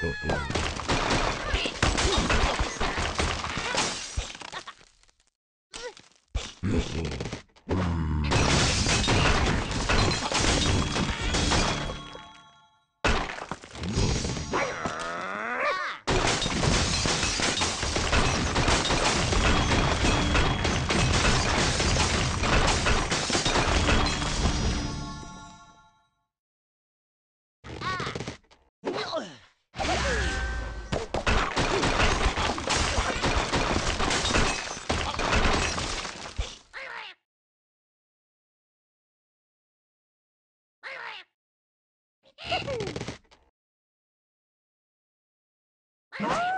Mm-hmm. mm-hmm. mm-hmm. Ah!